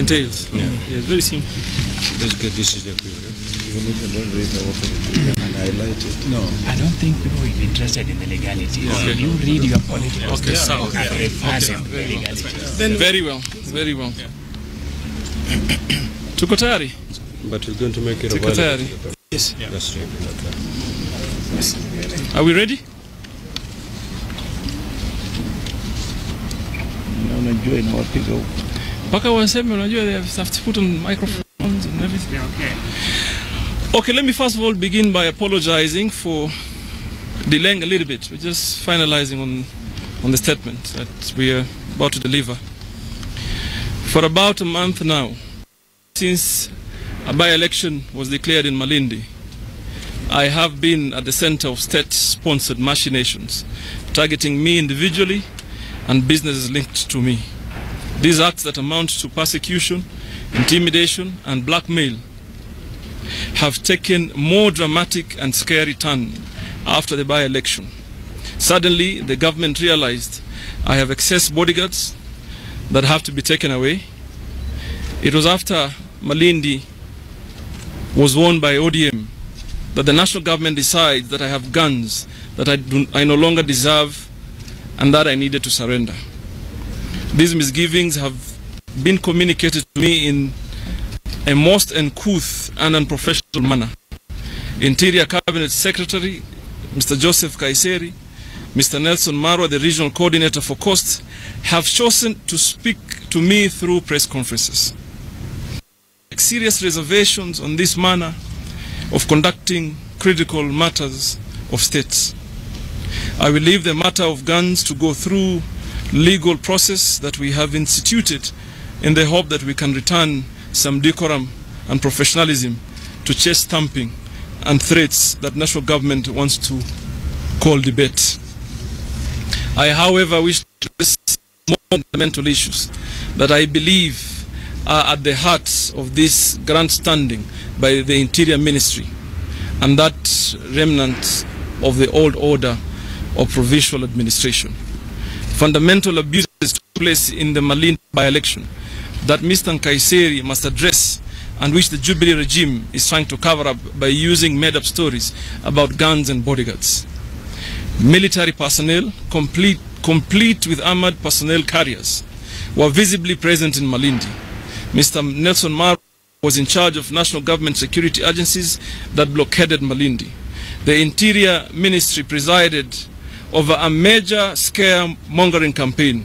entails. Yeah. Yes, very simple. Basically, this is the equivalent. Even if you don't read the open, you can highlight it. No. I don't think people will be interested in the legality. Okay. You read your political Okay, statement so- and refer them to the legality. Then very well, very well. Tuko tayari? But we're going to make it Tuko available. tayari? to the public. Yes. Are we ready? Na unajua inawapiga huko. Mpaka waseme unajua they have to put on microphones and everything. Okay. Okay, let me first of all begin by apologizing for delaying a little bit. We're just finalizing on, on the statement that we are about to deliver. For about a month now, since a by-election was declared in Malindi, I have been at the center of state-sponsored machinations, targeting me individually and businesses linked to me. These acts that amount to persecution, intimidation, and blackmail have taken more dramatic and scary turn after the by-election. Suddenly, the government realized I have excess bodyguards that have to be taken away. It was after Malindi was won by ODM that the national government decides that I have guns that I, do, I no longer deserve and that I needed to surrender. These misgivings have been communicated to me in a most uncouth and unprofessional manner. Interior Cabinet Secretary Mr. Joseph Kaiseri, Mr. Nelson Marwa, the regional coordinator for Coast, have chosen to speak to me through press conferences. Serious reservations on this manner of conducting critical matters of states. I will leave the matter of guns to go through legal process that we have instituted in the hope that we can return some decorum and professionalism to chest thumping and threats that national government wants to call debate. I, however, wish to address more fundamental issues that I believe are at the heart of this grandstanding by the Interior Ministry and that remnant of the old order of provincial administration. Fundamental abuses took place in the Malindi by-election that Mr. Nkaissery must address and which the Jubilee regime is trying to cover up by using made-up stories about guns and bodyguards. Military personnel, complete, complete with armored personnel carriers, were visibly present in Malindi. Mr. Nelson Marwa was in charge of national government security agencies that blockaded Malindi. The Interior Ministry presided over a major scaremongering campaign.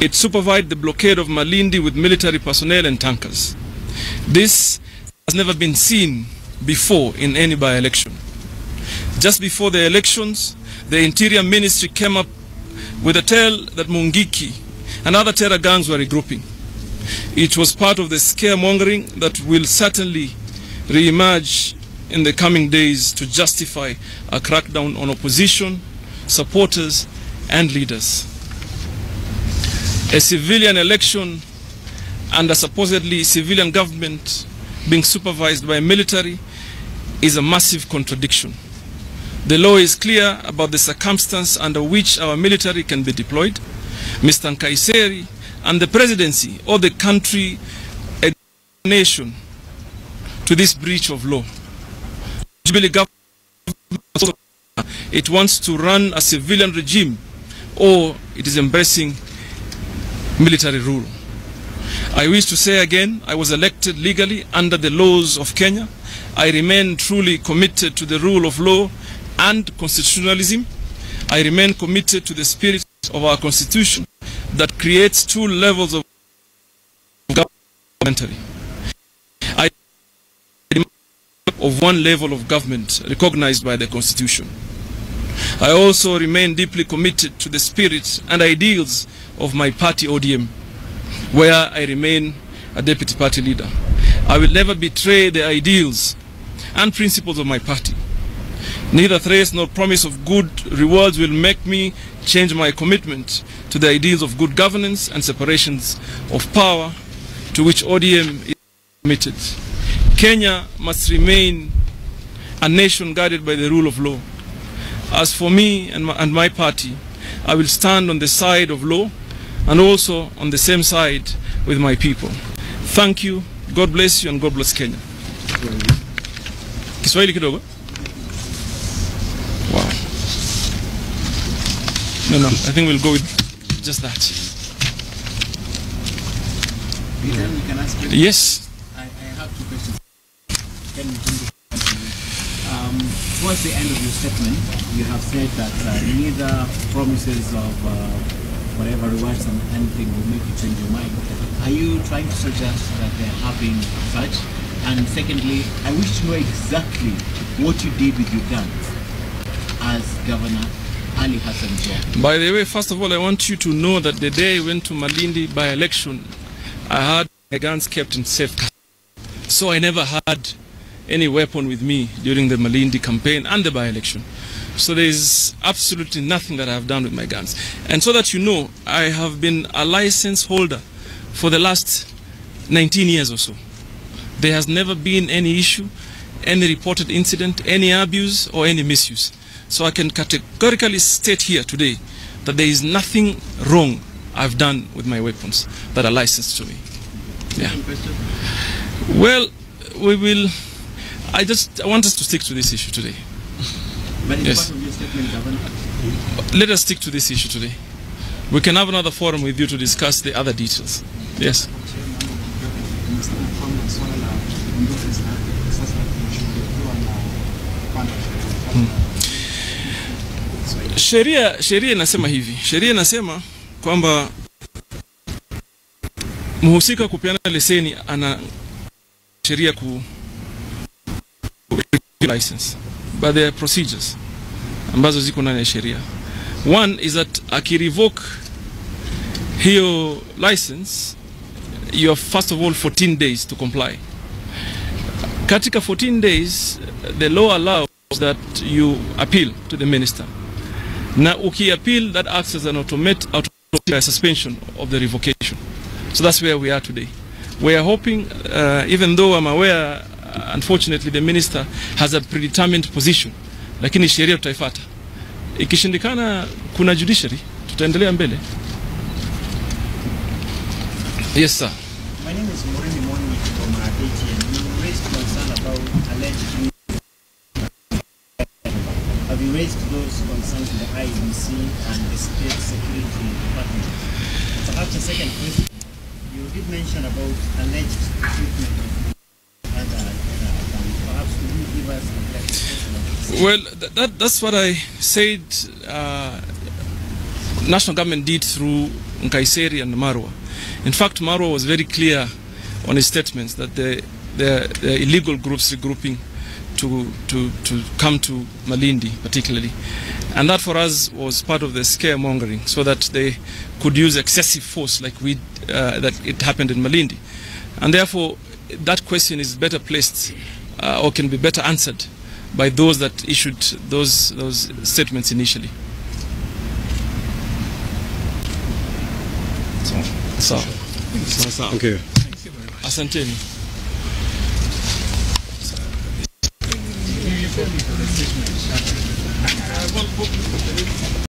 It supervised the blockade of Malindi with military personnel and tankers. This has never been seen before in any by-election. Just before the elections, the Interior Ministry came up with a tale that Mungiki and other terror gangs were regrouping. It was part of the scaremongering that will certainly re-emerge in the coming days to justify a crackdown on opposition, supporters, and leaders. A civilian election and a supposedly civilian government being supervised by military is a massive contradiction. The law is clear about the circumstance under which our military can be deployed. Mr. Nkaiseri and the presidency or the country a nation to this breach of law. Government it wants to run a civilian regime or it is embracing military rule. I wish to say again, I was elected legally under the laws of Kenya. I remain truly committed to the rule of law and constitutionalism. I remain committed to the spirit of our constitution that creates two levels of government. Of one level of government recognized by the constitution. I also remain deeply committed to the spirit and ideals of my party ODM, where I remain a deputy party leader. I will never betray the ideals and principles of my party. Neither threats nor promise of good rewards will make me change my commitment to the ideals of good governance and separations of power to which ODM is committed. Kenya must remain a nation guided by the rule of law. As for me and my, and my party, I will stand on the side of law and also on the same side with my people. Thank you. God bless you and God bless Kenya. Kiswahili kidogo. Wow. No, no. I think we'll go with just that. Peter, we can ask you. Yes. I, I have two questions. Can? Um, towards the end of your statement, you have said that uh, neither promises of uh, whatever rewards and anything will make you change your mind. Are you trying to suggest that there have been such? And secondly, I wish to know exactly what you did with your guns as Governor Ali Hassan. By the way, first of all, I want you to know that the day I went to Malindi by election, I had my guns kept in safe. So I never had any weapon with me during the Malindi campaign and the by election. So there is absolutely nothing that I have done with my guns. And so that you know, I have been a license holder for the last 19 years or so. There has never been any issue, any reported incident, any abuse, or any misuse. So I can categorically state here today that there is nothing wrong I've done with my weapons that are licensed to me. Yeah. Well, we will. I just I want us to stick to this issue today. But Yes. Let us stick to this issue today. We can have another forum with you to discuss the other details. Yes. Sheria sheria inasema hivi. Sheria inasema kwamba mhusika kupeana leseni ana sheria ku- license but there are procedures ambazo ziko ndani ya sheria. One is that akirevoke hiyo license you have first of all 14 days to comply. Katika 14 days the law allows that you appeal to the minister. Na ukiappeal that acts as an automatic, automatic suspension of the revocation. So that's where we are today. We are hoping, uh, even though I'm aware, uh, unfortunately, the minister has a predetermined position, lakini sheria tutaifuata. Ikishindikana, kuna judiciary, tutaendelea mbele. Yes, sir. My name is Morini Moni from ATN. You raised concern about alleged Have you raised those concerns the IEBC and the State Security Department? Perhaps a second question. You did mention about alleged treatment of other uh, and perhaps could you give us a clarification of this? Well, th- that, that's what I said uh, national government did through Nkaiseri and Marwa. In fact, Marwa was very clear on his statements that the, the, the illegal groups regrouping to, to, to come to Malindi particularly. And that for us was part of the scaremongering so that they could use excessive force like we, uh, that it happened in Malindi. And therefore, that question is better placed uh, or can be better answered by those that issued those, those statements initially. So, Thank you. asanteni.